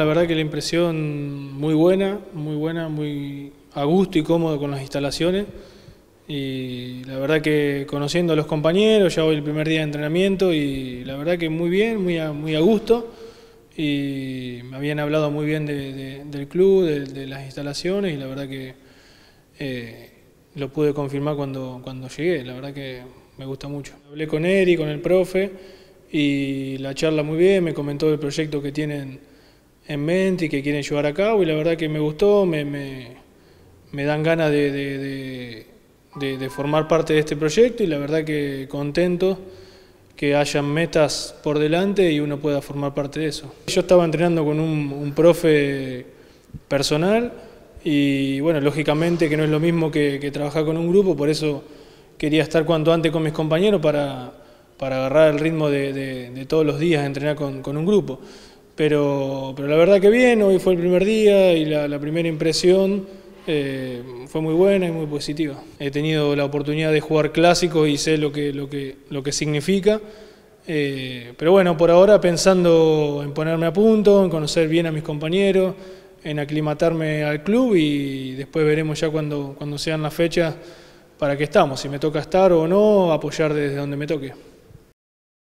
La verdad que la impresión muy buena, muy buena, muy a gusto y cómodo con las instalaciones. Y la verdad que conociendo a los compañeros, ya hoy el primer día de entrenamiento y la verdad que muy bien, muy a, muy a gusto. Y me habían hablado muy bien del club, de, las instalaciones y la verdad que eh, lo pude confirmar cuando, cuando llegué. La verdad que me gusta mucho. Hablé con Eri, con el profe y la charla muy bien, me comentó el proyecto que tienen en mente y que quieren llevar a cabo y la verdad que me gustó, me, me, dan ganas de, de, formar parte de este proyecto y la verdad que contento que hayan metas por delante y uno pueda formar parte de eso. Yo estaba entrenando con un, un profe personal y bueno, lógicamente que no es lo mismo que, trabajar con un grupo, por eso quería estar cuanto antes con mis compañeros para, para agarrar el ritmo de, todos los días entrenar con, con un grupo. Pero, pero la verdad que bien, hoy fue el primer día y la, primera impresión eh, fue muy buena y muy positiva. He tenido la oportunidad de jugar clásicos y sé lo que, lo que, lo que significa. Eh, pero bueno, por ahora pensando en ponerme a punto, en conocer bien a mis compañeros, en aclimatarme al club y después veremos ya cuando, cuando sean las fechas para qué estamos, si me toca estar o no, apoyar desde donde me toque.